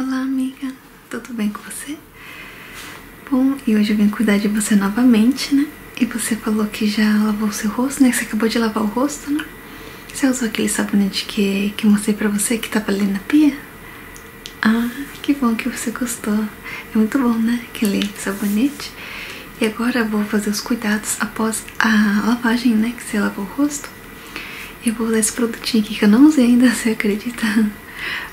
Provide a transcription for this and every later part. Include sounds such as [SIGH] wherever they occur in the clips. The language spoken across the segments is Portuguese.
Olá, amiga. Tudo bem com você? Bom, e hoje eu vim cuidar de você novamente, né? E você falou que já lavou o seu rosto, né? Que você acabou de lavar o rosto, né? Você usou aquele sabonete que, que mostrei pra você que tava ali na pia? Ah, que bom que você gostou. É muito bom, né? Aquele sabonete. E agora eu vou fazer os cuidados após a lavagem, né? Que você lavou o rosto. Eu vou usar esse produtinho aqui que eu não usei ainda, [LAUGHS] você acredita?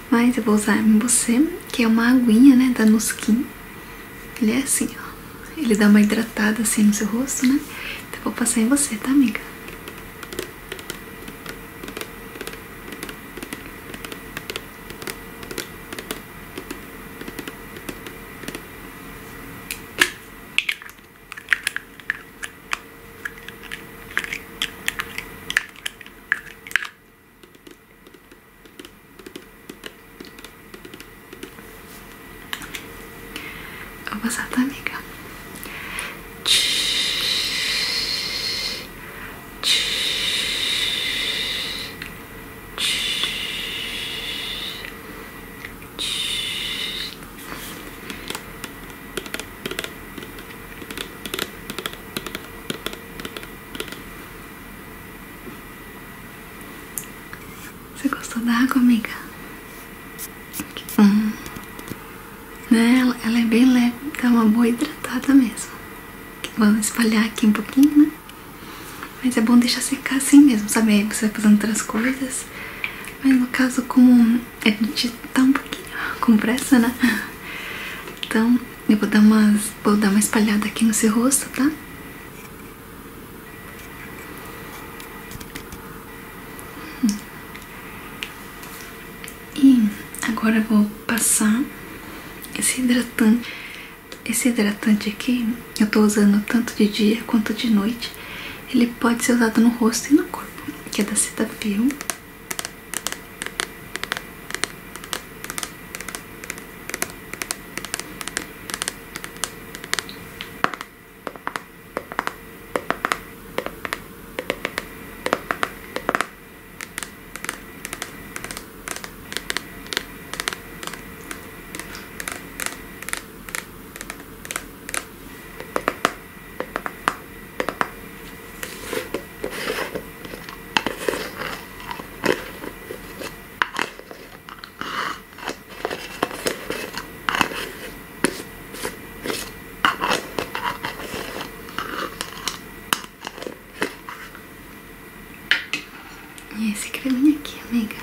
Mas eu vou usar em você, que é uma aguinha, né, da Nuskin. Ele é assim, ó. Ele dá uma hidratada assim no seu rosto, né? Então eu vou passar em você, tá, amiga? Vou passar, tá, amiga? Você gostou da água, amiga? Hum. Né? Ela, ela é bem leve, dá uma boa hidratada mesmo. Vamos espalhar aqui um pouquinho, né? Mas é bom deixar secar assim mesmo, sabe? Aí você vai fazendo outras coisas. Mas no caso, como a gente tá um pouquinho [LAUGHS] com pressa, né? Então, eu vou dar, umas, vou dar uma espalhada aqui no seu rosto, tá? E agora eu vou passar esse hidratante. Hidratante aqui eu tô usando tanto de dia quanto de noite. Ele pode ser usado no rosto e no corpo, que é da Cetaphil. E esse creminho aqui, amiga.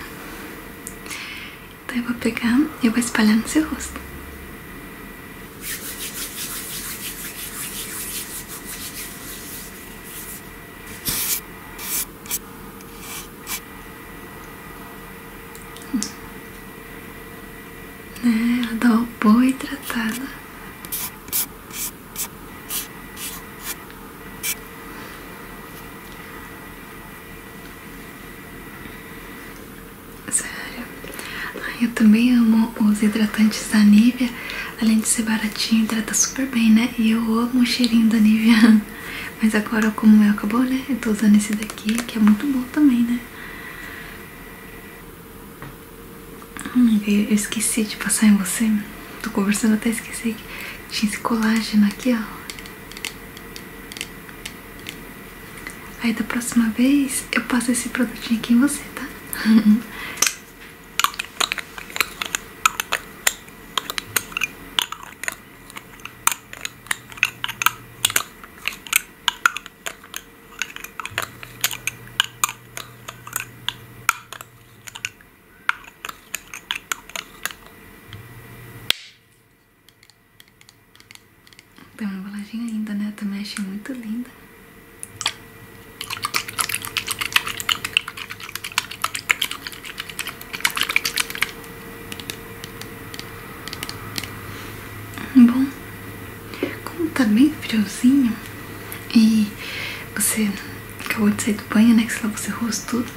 Então eu vou pegar e eu vou espalhar no seu rosto. Né? Ela dá boa hidratada. Sério. Ai, eu também amo os hidratantes da Nivea. Além de ser baratinho, hidrata super bem, né? E eu amo o cheirinho da Nivea. [LAUGHS] Mas agora, como o meu acabou, né? Eu tô usando esse daqui, que é muito bom também, né? Hum, eu esqueci de passar em você. Tô conversando até esqueci que tinha esse colágeno aqui, ó. Aí da próxima vez eu passo esse produtinho aqui em você, tá? [LAUGHS] Tem uma embalagem ainda, né? Também achei muito linda. Bom, como tá bem friozinho e você acabou de sair do banho, né? Que você lavou seu rosto tudo,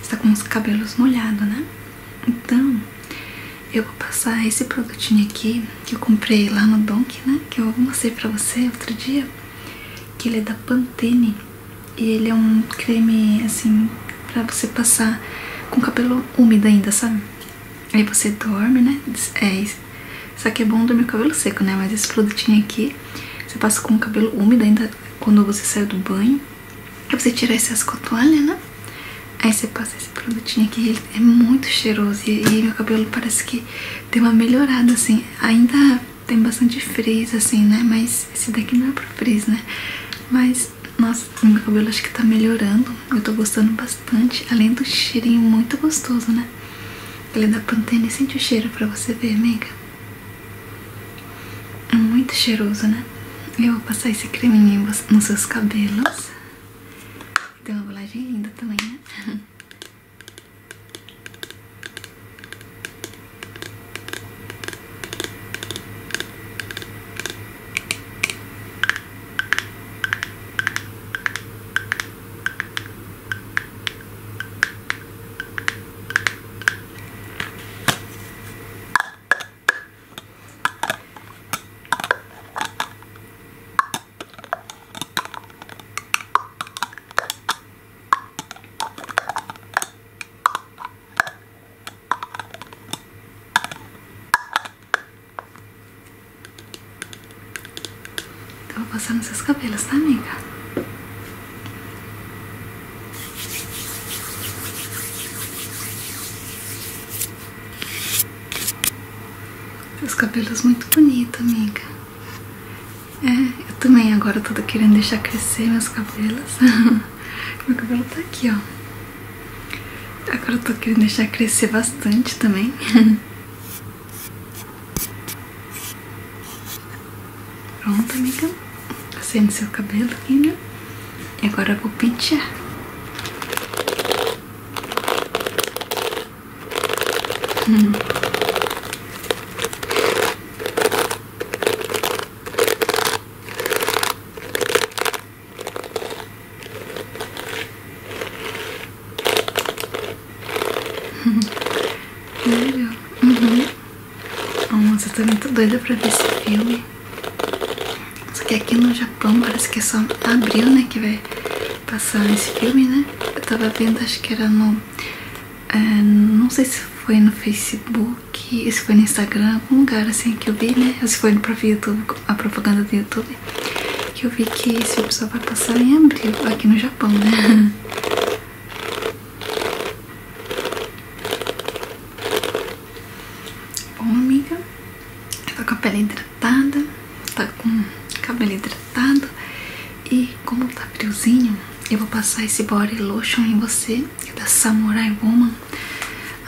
você tá com os cabelos molhados, né? Então, eu vou passar esse produtinho aqui que eu comprei lá no Donk, né? Que eu mostrei pra você outro dia. Que ele é da Pantene. E ele é um creme, assim, pra você passar com cabelo úmido ainda, sabe? Aí você dorme, né? É, Só que é bom dormir com cabelo seco, né? Mas esse produtinho aqui, você passa com o cabelo úmido ainda quando você saiu do banho. Aí você tira a toalha, né? Aí você passa esse produtinho aqui, ele é muito cheiroso e, e meu cabelo parece que tem uma melhorada, assim. Ainda tem bastante frizz, assim, né? Mas esse daqui não é pro frizz, né? Mas, nossa, meu cabelo acho que tá melhorando. Eu tô gostando bastante, além do cheirinho muito gostoso, né? Ele é da Pantene, sente o cheiro pra você ver, amiga. É muito cheiroso, né? Eu vou passar esse creminho nos seus cabelos. Tem uma bolagem linda também, né? 哼 [LAUGHS] Vou passar nos seus cabelos, tá, amiga? Seus cabelos muito bonitos, amiga. É, eu também agora tô querendo deixar crescer meus cabelos. [LAUGHS] Meu cabelo tá aqui, ó. Agora eu tô querendo deixar crescer bastante também. [LAUGHS] Pronto, amiga. No seu cabelo aqui, né? E agora eu vou pentear. Hum. [LAUGHS] Legal. Uhum. Nossa, eu tô muito doida pra ver esse filme. Só que aqui no Japão parece que é só abril, né? Que vai passar esse filme, né? Eu tava vendo, acho que era no. É, não sei se foi no Facebook, se foi no Instagram, algum lugar assim que eu vi, né? Ou se foi no próprio YouTube, a propaganda do YouTube. Que eu vi que esse só vai passar em abril aqui no Japão, né? [LAUGHS] Bom, amiga, tô com a pele hidratada, tá com cabelo hidratado e como tá friozinho, eu vou passar esse body lotion em você, da Samurai Woman.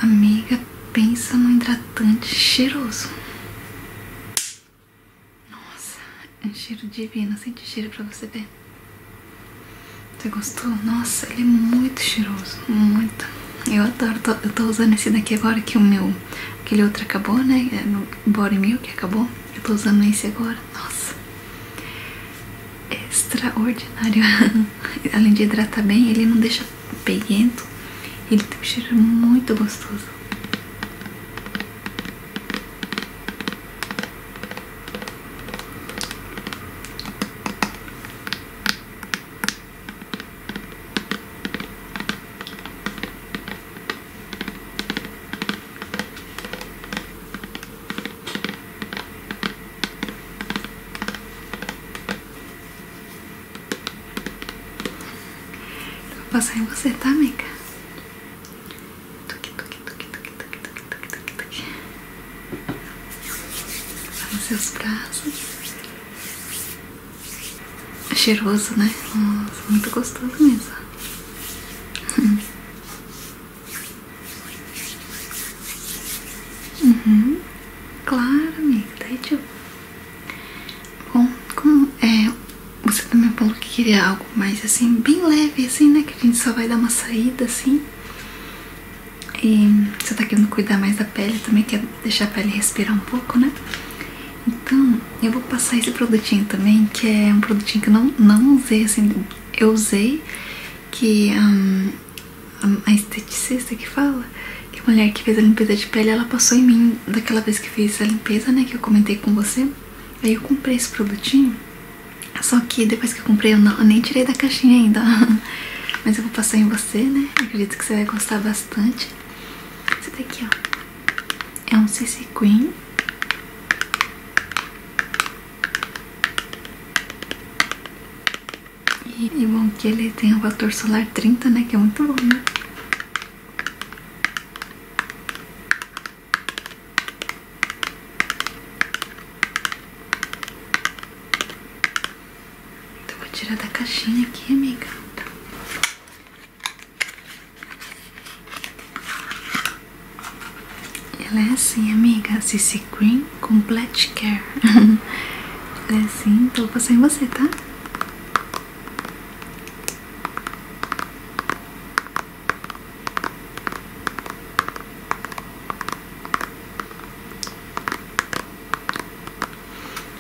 Amiga, pensa no hidratante cheiroso. Nossa, é um cheiro divino, sente cheiro pra você ver. Você gostou? Nossa, ele é muito cheiroso, muito. Eu adoro, tô, eu tô usando esse daqui agora que o meu, aquele outro acabou, né? É no Body Milk acabou. Eu tô usando esse agora. Nossa, extraordinário. [LAUGHS] Além de hidratar bem, ele não deixa peguento. Ele tem um cheiro muito gostoso. Seus braços. É cheiroso, né? Nossa, muito gostoso mesmo. Uhum. Claro, amiga, tá tio. Bom, como é, você também falou que queria algo mais assim, bem leve, assim, né? Que a gente só vai dar uma saída assim. E você tá querendo cuidar mais da pele também, quer deixar a pele respirar um pouco, né? Eu vou passar esse produtinho também, que é um produtinho que eu não, não usei assim. Eu usei que um, a esteticista que fala, que a mulher que fez a limpeza de pele, ela passou em mim daquela vez que fiz a limpeza, né? Que eu comentei com você. Aí eu comprei esse produtinho. Só que depois que eu comprei, eu, não, eu nem tirei da caixinha ainda. [LAUGHS] Mas eu vou passar em você, né? Acredito que você vai gostar bastante. Esse daqui, ó. É um CC Queen. E, bom que ele tem o fator solar 30, né? Que é muito bom, né? Então, vou tirar da caixinha aqui, amiga. Ela é assim, amiga. CC Cream Complete Care. [LAUGHS] Ela é assim, então vou passar em você, tá?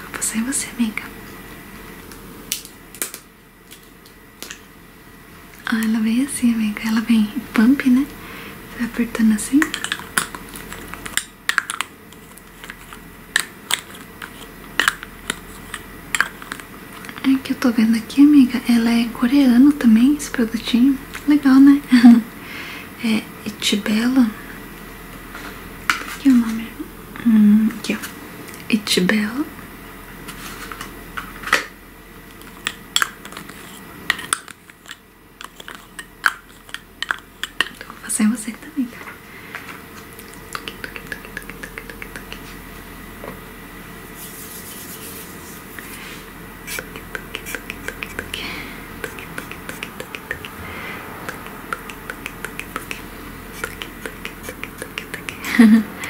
Vou passar em você, amiga. Ah, ela vem assim, amiga. Ela vem pump, né? Você vai apertando assim. É que eu tô vendo aqui, amiga. Ela é coreano também, esse produtinho. Legal, né? [LAUGHS] é Itibela. Aqui o nome. Hum, aqui, ó. Itibela. [LAUGHS]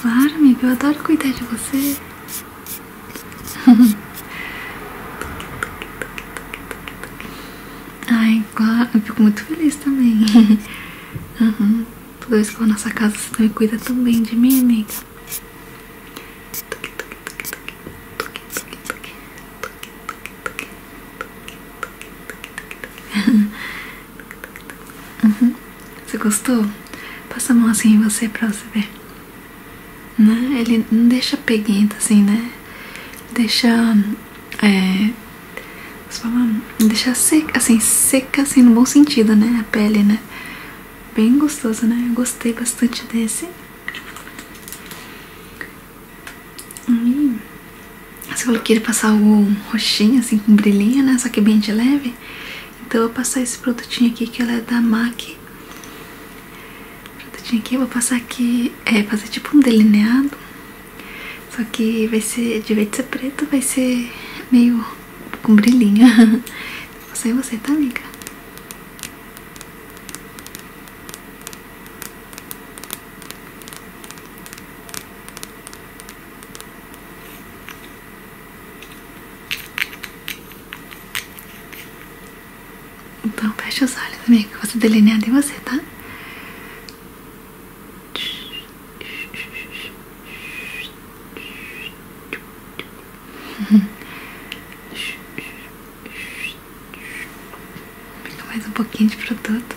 Claro, amiga, eu adoro cuidar de você. [LAUGHS] Ai, claro, eu fico muito feliz também. [LAUGHS] Uhum. Toda vez que eu vou casa, você também cuida tão bem de mim, amiga. Uhum. Você gostou? Passa a mão assim em você pra você ver. Né? Ele não deixa peguento assim, né? Deixa. É. Falar? Deixa seca, assim, seca assim no bom sentido, né? A pele, né? Bem gostoso, né? Eu gostei bastante desse. Hum. Você falou que passar o roxinho, assim, com brilhinho, né? Só que bem de leve. Então eu vou passar esse produtinho aqui, que ela é da MAC. Aqui, eu vou passar aqui, é, fazer tipo um delineado. Só que vai ser, de vez de ser preto, vai ser meio com brilhinho. [LAUGHS] Vou em você, tá, amiga? Então fecha os olhos, amiga. Fazer delineado em você, tá? Fica mais um pouquinho de produto.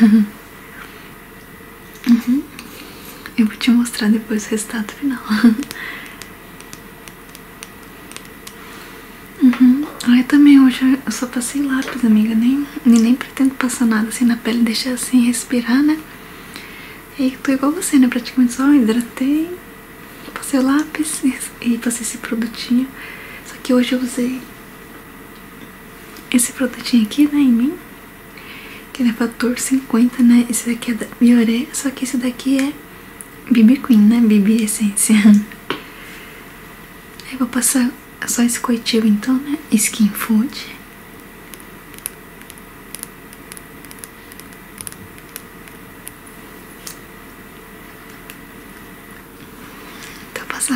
Uhum. Eu vou te mostrar depois o resultado final. [LAUGHS] Uhum. Eu também hoje eu só passei lápis, amiga. Nem, nem, pretendo passar nada assim na pele, deixar assim respirar, né? E tô igual você, né? Praticamente só hidratei, passei o lápis e, e passei esse produtinho. Só que hoje eu usei esse produtinho aqui, né, em mim. Que ele é fator 50, né? Esse daqui é da Bioré, só que esse daqui é BB Queen, né? BB Essência. Aí vou passar só esse coitivo então, né? Skin Food.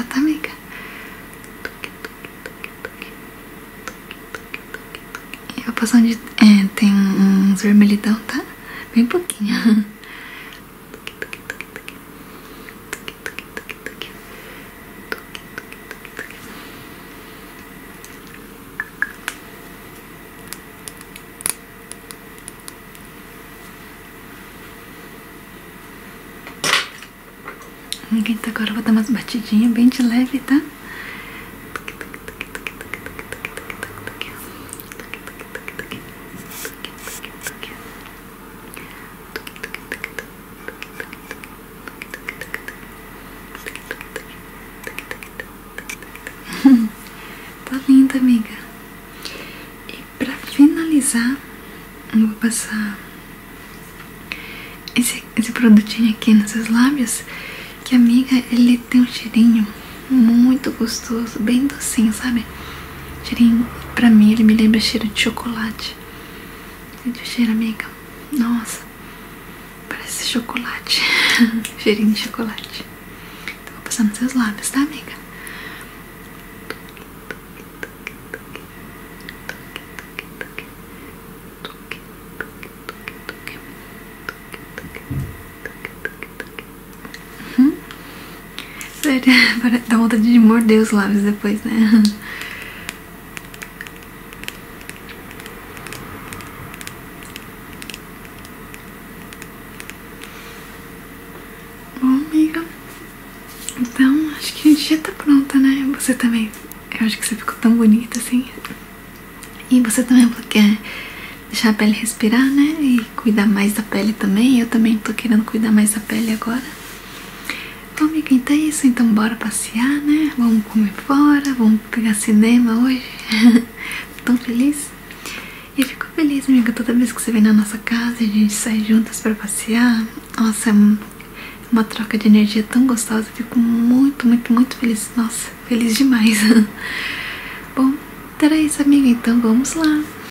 Tá, amiga? Eu vou passar onde é, tem uns vermelhidão, tá? Bem pouquinho. [LAUGHS] Então agora eu vou dar umas batidinhas bem de leve, tá? [LAUGHS] tá linda, amiga. E pra finalizar, eu vou passar esse, esse produtinho aqui nos seus lábios. Que, amiga, ele tem um cheirinho muito gostoso, bem docinho, sabe? Cheirinho, pra mim, ele me lembra cheiro de chocolate. Sente o cheiro, amiga. Nossa, parece chocolate. [LAUGHS] Cheirinho de chocolate. Então, vou passar nos seus lábios, tá, amiga? Uhum. Sério, dá [LAUGHS] vontade de morder os lábios depois, né? Bom, amiga, então acho que a gente já tá pronta, né? Você também, eu acho que você ficou tão bonita assim. E você também quer deixar a pele respirar, né? E cuidar mais da pele também. Eu também tô querendo cuidar mais da pele agora. Então, é isso. Então, bora passear, né? Vamos comer fora, vamos pegar cinema hoje. [LAUGHS] tão feliz. Eu fico feliz, amiga, toda vez que você vem na nossa casa e a gente sai juntas pra passear. Nossa, é uma troca de energia tão gostosa. Fico muito, muito, muito feliz. Nossa, feliz demais. [LAUGHS] Bom, então era isso, amiga. Então vamos lá.